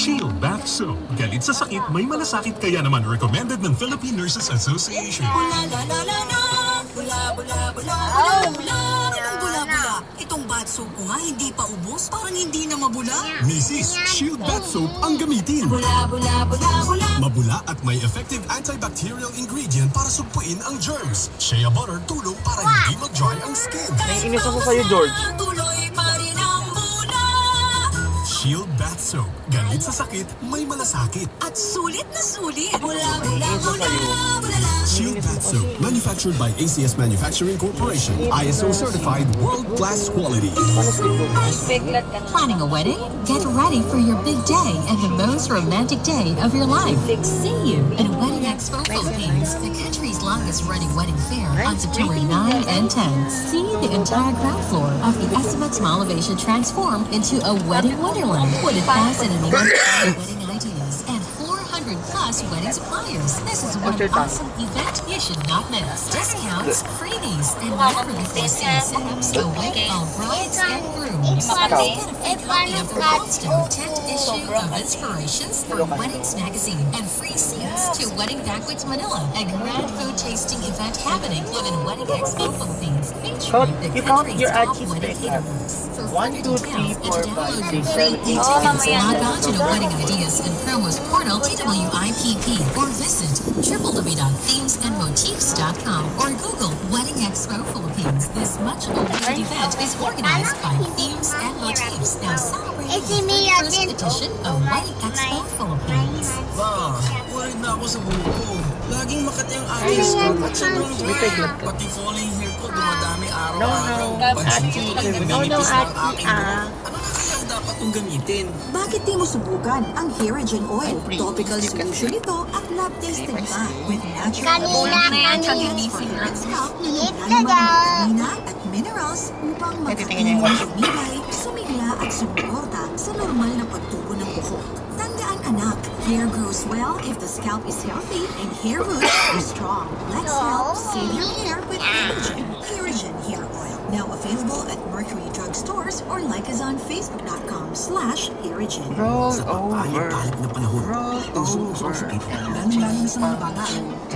Shield Bath Soap. Galit sa sakit, may malasakit kaya naman recommended ng Philippine Nurses Association. Bula la la la la, bula bula bula bula bula. Anong bula bula? Itong bath soap ko nga hindi pa ubos, parang hindi na mabula. Mrs. Shield Bath Soap ang gamitin. Bula bula bula bula. Mabula at may effective antibacterial ingredient para sugpuin ang germs. Shea butter tulong para hindi mag-dry ang skin. Naiinis ako sa'yo, George. Bath Soap. Galit sa sakit, may malasakit. At sulit na sulit. Bula bula bula bula la. Shield Bath Soap. Manufactured by ACS Manufacturing Corporation. ISO certified world-class quality. Biglat ka na. Planning a wedding? Get ready for your big day and the most romantic day of your life. See you at Wedding Expo Philippines, the country's longest running wedding fair on September 9 and 10. See the entire ground floor of the Estimates Mall of Asia transformed into a wedding wonderland with a thousand and one wedding ideas and 400 plus wedding suppliers. This is one awesome event you should not miss. Discounts, freebies, and never before seen setups await all brides and grooms. Get a free copy of the Milestone 10th issue of Inspirations for Weddings magazine. And free seats to Wedding Banquets Manila, a grand food tasting event happening in Wedding Expo Philippines, featuring the You count country's your top Archie's wedding break up. caterers. For One, further two, three, details and four, to five, download six, free seven, e-tickets, Oh, mamaya log na. on to the Wedding Ideas and Promos portal TWIPP or visit www.themesandmotifs.com or Google Wedding Expo Philippines. This much awaited event is organized by Themes and Motifs. Now celebrating It's the me 31st again. edition of Wedding Expo Philippines. Ba, worried na ako sa buhok ko. Laging makati ang aking scalp at sobrang dry. Pati falling hair ko dumadami araw-araw. No, no. Tuloy No, no, aking ah. Ano na kaya ang dapat kong gamitin? Bakit di mo subukan ang Herigen Oil? Ay, Topical solution ito at lab tested pa with natural for your scalp na Ito naglalaman ng daw. vitamina at minerals upang sumibay, sumigla at sumuporta sa normal na pagtubo ng buhok. Tandaan anak, hair grows well if the scalp is healthy and hair roots are strong. Let's help save your hair with Or like us on Facebook.com slash Herigen. Roll Sa over. papalit-palit na panahon, Roll ang sakit, lalo-lalo sa mga bata.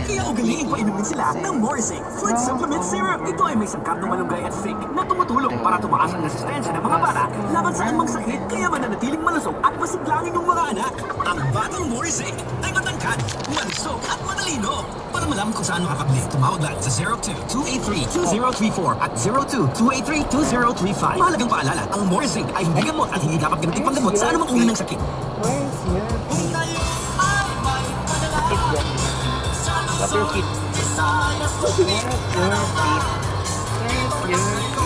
Kaya ugaliin pa inumin sila ng Morsing Food Supplement Syrup. Ito ay may sangkap ng malunggay at zinc na tumutulong para tumaas ang resistensya ng mga bata laban sa anumang sakit kaya mananatiling malusog at masiglangin ng mga anak. Ang batang Morizig ay matangkad, malusog at matalino. Para malaman kung saan makakabili, tumawag lang sa 02-283-2034 at 02-283-2035. Mahalagang paalala, ang Morizig ay hindi gamot at hindi dapat gamitin panggamot sa anumang uri ng sakit. Where's your kid? Kid yan. Stop your kid. Where's your kid? Where's your